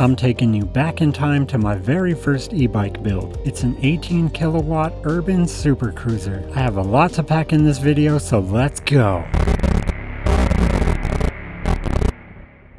I'm taking you back in time to my very first e-bike build. It's an 18 kilowatt urban super cruiser. I have a lot to pack in this video, so let's go.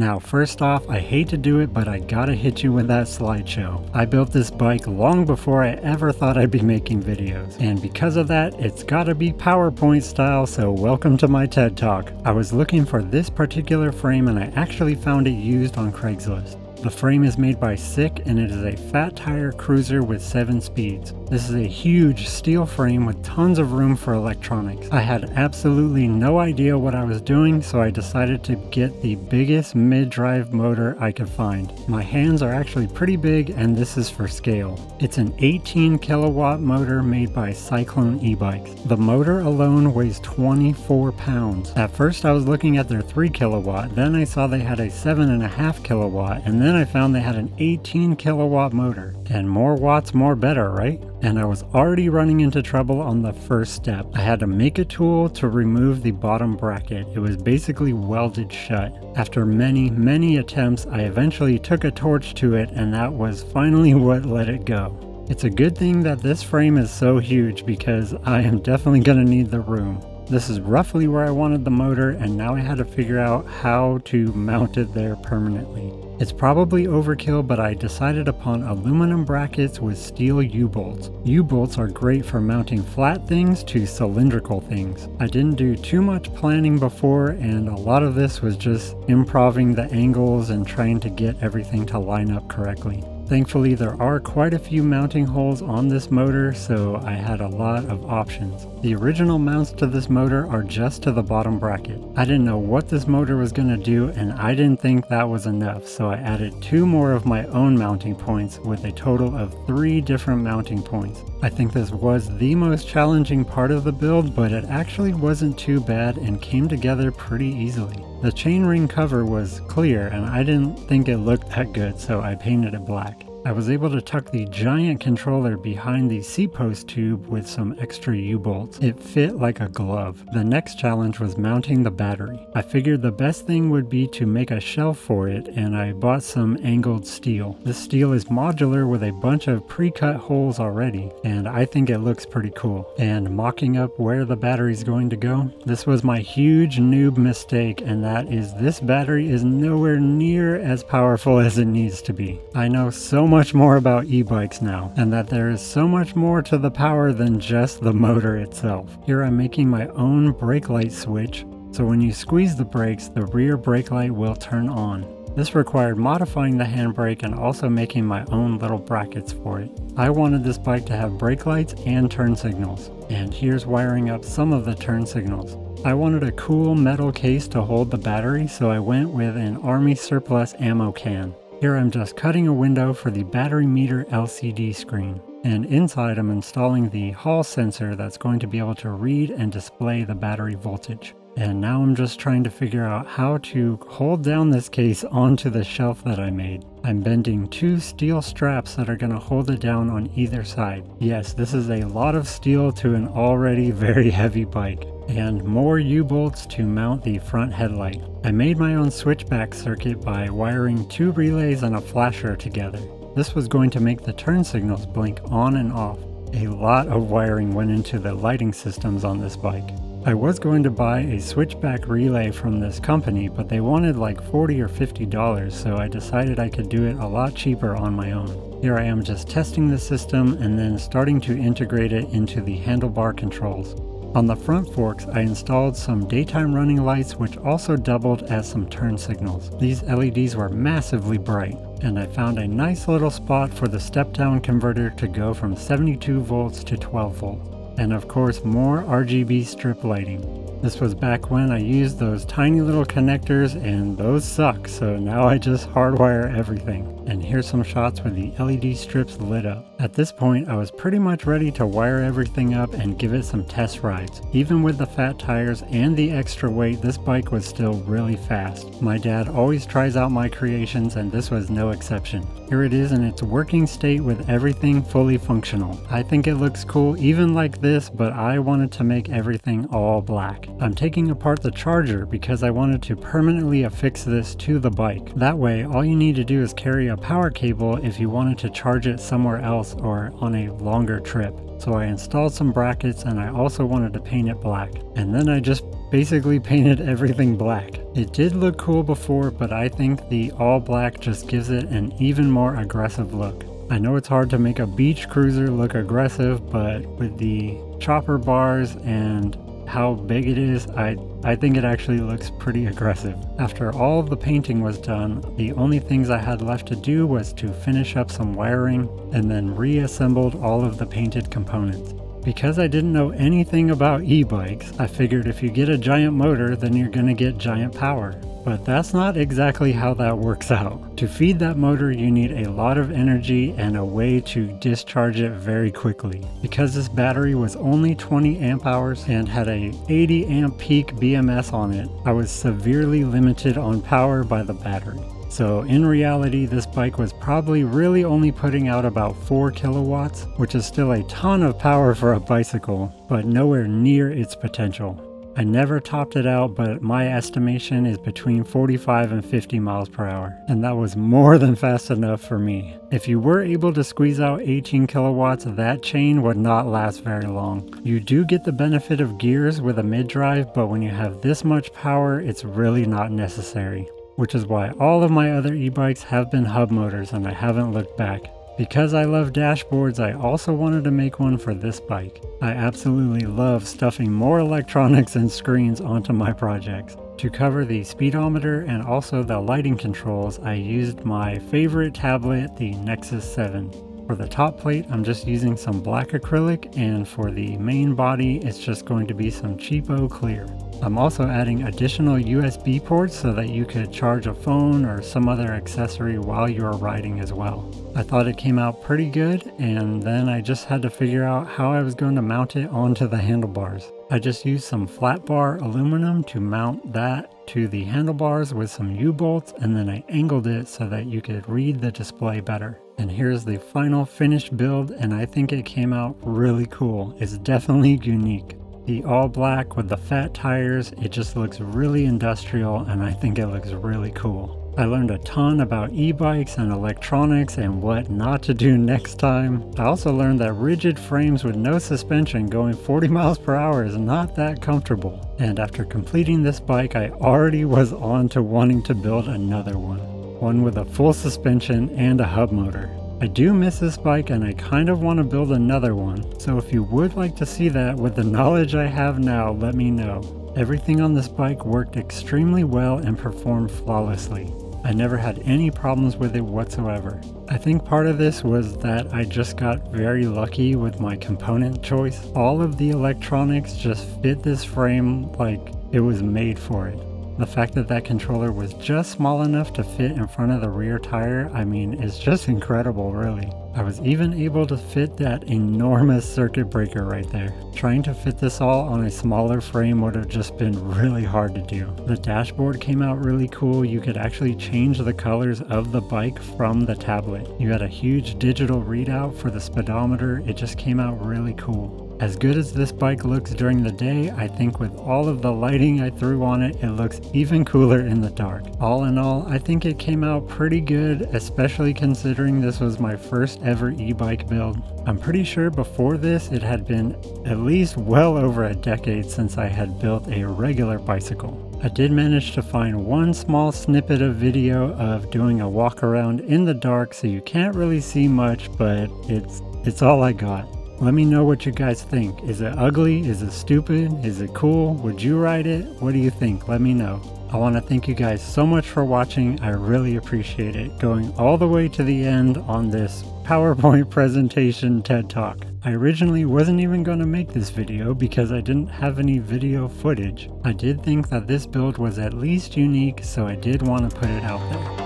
Now first off, I hate to do it, but I gotta hit you with that slideshow. I built this bike long before I ever thought I'd be making videos, and because of that, it's gotta be PowerPoint style, so welcome to my TED Talk. I was looking for this particular frame and I actually found it used on Craigslist. The frame is made by SICK and it is a fat tire cruiser with 7 speeds. This is a huge steel frame with tons of room for electronics. I had absolutely no idea what I was doing so I decided to get the biggest mid-drive motor I could find. My hands are actually pretty big and this is for scale. It's an 18 kilowatt motor made by Cyclone e-bikes. The motor alone weighs 24 pounds. At first I was looking at their 3 kilowatt, then I saw they had a 7.5 kilowatt and then then I found they had an 18 kilowatt motor. And more watts, more better, right? And I was already running into trouble on the first step. I had to make a tool to remove the bottom bracket. It was basically welded shut. After many, many attempts, I eventually took a torch to it and that was finally what let it go. It's a good thing that this frame is so huge because I am definitely going to need the room. This is roughly where I wanted the motor and now I had to figure out how to mount it there permanently. It's probably overkill, but I decided upon aluminum brackets with steel U-bolts. U-bolts are great for mounting flat things to cylindrical things. I didn't do too much planning before, and a lot of this was just improving the angles and trying to get everything to line up correctly. Thankfully there are quite a few mounting holes on this motor so I had a lot of options. The original mounts to this motor are just to the bottom bracket. I didn't know what this motor was going to do and I didn't think that was enough so I added two more of my own mounting points with a total of three different mounting points. I think this was the most challenging part of the build but it actually wasn't too bad and came together pretty easily. The chain ring cover was clear and I didn't think it looked that good so I painted it black. I was able to tuck the giant controller behind the seat post tube with some extra U-bolts. It fit like a glove. The next challenge was mounting the battery. I figured the best thing would be to make a shelf for it and I bought some angled steel. This steel is modular with a bunch of pre-cut holes already and I think it looks pretty cool. And mocking up where the battery is going to go, this was my huge noob mistake and that is this battery is nowhere near as powerful as it needs to be. I know so much more about e-bikes now, and that there is so much more to the power than just the motor itself. Here I'm making my own brake light switch, so when you squeeze the brakes, the rear brake light will turn on. This required modifying the handbrake and also making my own little brackets for it. I wanted this bike to have brake lights and turn signals, and here's wiring up some of the turn signals. I wanted a cool metal case to hold the battery, so I went with an army surplus ammo can. Here I'm just cutting a window for the battery meter LCD screen. And inside I'm installing the Hall sensor that's going to be able to read and display the battery voltage. And now I'm just trying to figure out how to hold down this case onto the shelf that I made. I'm bending two steel straps that are going to hold it down on either side. Yes, this is a lot of steel to an already very heavy bike and more U-bolts to mount the front headlight. I made my own switchback circuit by wiring two relays and a flasher together. This was going to make the turn signals blink on and off. A lot of wiring went into the lighting systems on this bike. I was going to buy a switchback relay from this company, but they wanted like 40 or 50 dollars, so I decided I could do it a lot cheaper on my own. Here I am just testing the system and then starting to integrate it into the handlebar controls. On the front forks, I installed some daytime running lights which also doubled as some turn signals. These LEDs were massively bright, and I found a nice little spot for the step-down converter to go from 72 volts to 12 volts. And of course more RGB strip lighting. This was back when I used those tiny little connectors and those suck, so now I just hardwire everything. And here's some shots where the LED strips lit up. At this point, I was pretty much ready to wire everything up and give it some test rides. Even with the fat tires and the extra weight, this bike was still really fast. My dad always tries out my creations and this was no exception. Here it is in its working state with everything fully functional. I think it looks cool even like this, but I wanted to make everything all black. I'm taking apart the charger because I wanted to permanently affix this to the bike. That way, all you need to do is carry a power cable if you wanted to charge it somewhere else or on a longer trip. So I installed some brackets and I also wanted to paint it black. And then I just basically painted everything black. It did look cool before, but I think the all black just gives it an even more aggressive look. I know it's hard to make a beach cruiser look aggressive, but with the chopper bars and how big it is, I, I think it actually looks pretty aggressive. After all the painting was done, the only things I had left to do was to finish up some wiring and then reassembled all of the painted components. Because I didn't know anything about e-bikes, I figured if you get a giant motor, then you're gonna get giant power. But that's not exactly how that works out. To feed that motor, you need a lot of energy and a way to discharge it very quickly. Because this battery was only 20 amp hours and had a 80 amp peak BMS on it, I was severely limited on power by the battery. So in reality, this bike was probably really only putting out about 4 kilowatts, which is still a ton of power for a bicycle, but nowhere near its potential. I never topped it out, but my estimation is between 45 and 50 miles per hour, and that was more than fast enough for me. If you were able to squeeze out 18 kilowatts, that chain would not last very long. You do get the benefit of gears with a mid-drive, but when you have this much power, it's really not necessary which is why all of my other e-bikes have been hub motors and I haven't looked back. Because I love dashboards, I also wanted to make one for this bike. I absolutely love stuffing more electronics and screens onto my projects. To cover the speedometer and also the lighting controls, I used my favorite tablet, the Nexus 7. For the top plate, I'm just using some black acrylic, and for the main body, it's just going to be some cheapo clear. I'm also adding additional USB ports so that you could charge a phone or some other accessory while you're riding as well. I thought it came out pretty good and then I just had to figure out how I was going to mount it onto the handlebars. I just used some flat bar aluminum to mount that to the handlebars with some U-bolts and then I angled it so that you could read the display better. And here's the final finished build and I think it came out really cool. It's definitely unique. The all black with the fat tires, it just looks really industrial and I think it looks really cool. I learned a ton about e-bikes and electronics and what not to do next time. I also learned that rigid frames with no suspension going 40 miles per hour is not that comfortable. And after completing this bike, I already was on to wanting to build another one. One with a full suspension and a hub motor. I do miss this bike and I kind of want to build another one, so if you would like to see that with the knowledge I have now, let me know. Everything on this bike worked extremely well and performed flawlessly. I never had any problems with it whatsoever. I think part of this was that I just got very lucky with my component choice. All of the electronics just fit this frame like it was made for it. The fact that that controller was just small enough to fit in front of the rear tire, I mean, is just incredible, really. I was even able to fit that enormous circuit breaker right there. Trying to fit this all on a smaller frame would have just been really hard to do. The dashboard came out really cool. You could actually change the colors of the bike from the tablet. You had a huge digital readout for the speedometer. It just came out really cool. As good as this bike looks during the day, I think with all of the lighting I threw on it, it looks even cooler in the dark. All in all, I think it came out pretty good, especially considering this was my first ever e-bike build. I'm pretty sure before this it had been at least well over a decade since I had built a regular bicycle. I did manage to find one small snippet of video of doing a walk around in the dark so you can't really see much, but it's it's all I got. Let me know what you guys think. Is it ugly? Is it stupid? Is it cool? Would you ride it? What do you think? Let me know. I want to thank you guys so much for watching. I really appreciate it. Going all the way to the end on this PowerPoint presentation TED Talk. I originally wasn't even going to make this video because I didn't have any video footage. I did think that this build was at least unique, so I did want to put it out there.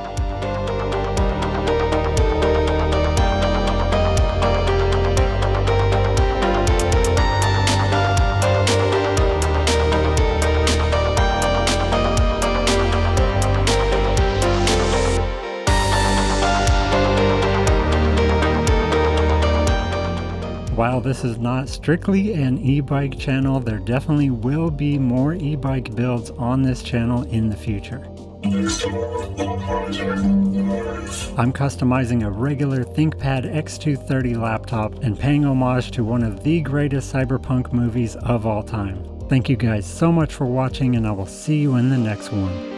While this is not strictly an e-bike channel, there definitely will be more e-bike builds on this channel in the future. I'm customizing a regular ThinkPad X230 laptop and paying homage to one of the greatest cyberpunk movies of all time. Thank you guys so much for watching and I will see you in the next one.